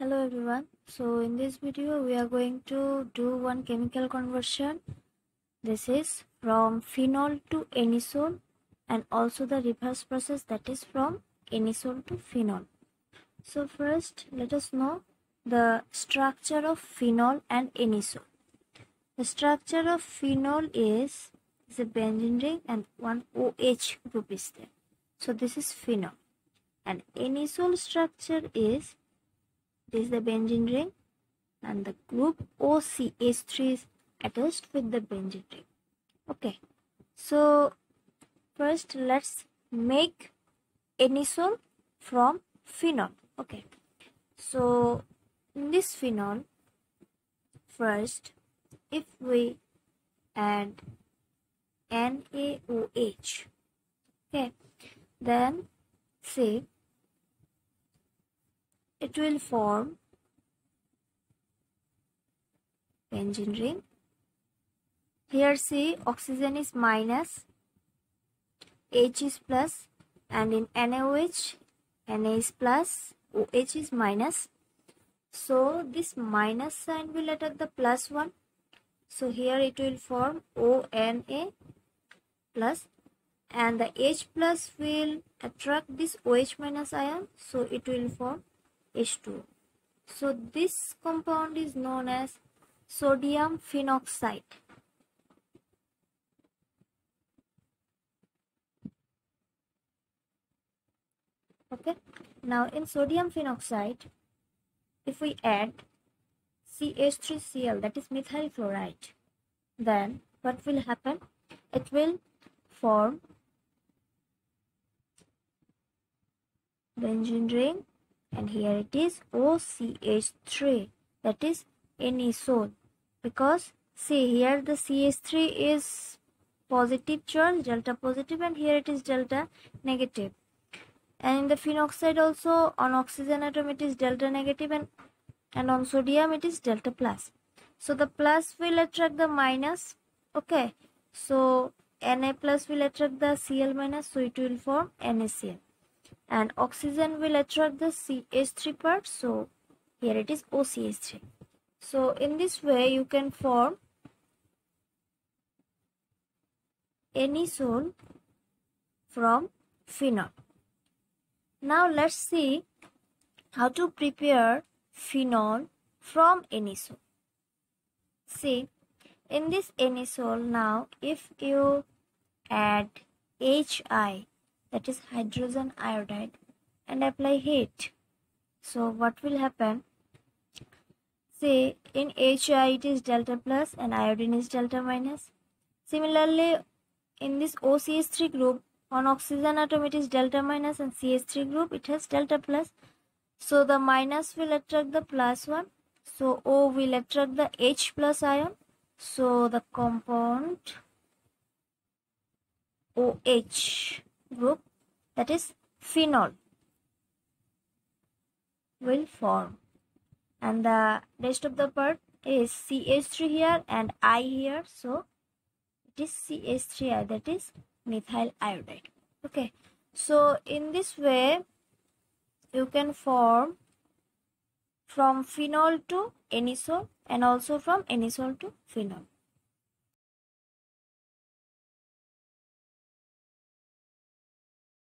hello everyone. So in this video we are going to do one chemical conversion. This is from phenol to anisole and also the reverse process that is from anisole to phenol. So first let us know the structure of phenol and anisole. The structure of phenol is, is a benzene ring and one OH group is there. So this is phenol. And anisole structure is this is the benzene ring and the group OCH3 is attached with the benzene ring. Okay, so first let's make anisole from phenol. Okay, so in this phenol, first if we add NaOH, okay, then say it will form benzene ring. Here see oxygen is minus, H is plus and in NaOH, Na is plus, OH is minus. So this minus sign will attack the plus one. So here it will form ONA plus and the H plus will attract this OH minus ion. So it will form H2. So this compound is known as sodium phenoxide. Okay. Now in sodium phenoxide, if we add CH3Cl that is methyl chloride, then what will happen? It will form benzene ring and here it is OCH3 that is anisole because see here the CH3 is positive charge delta positive and here it is delta negative. And in the phenoxide also on oxygen atom it is delta negative and and on sodium it is delta plus. So the plus will attract the minus okay. So Na plus will attract the Cl minus so it will form NaCl and oxygen will attract the CH3 part so here it is OCH3 so in this way you can form anisole from phenol. Now let's see how to prepare phenol from anisole see in this anisole now if you add HI that is hydrogen iodide and apply heat. So what will happen? Say in HI it is delta plus and iodine is delta minus. Similarly in this OCH3 group on oxygen atom it is delta minus and CH3 group it has delta plus. So the minus will attract the plus one. So O will attract the H plus ion. So the compound OH group that is phenol will form. And the rest of the part is CH3 here and I here. So it is CH3I that is methyl iodide. Okay. So in this way you can form from phenol to anisole and also from anisole to phenol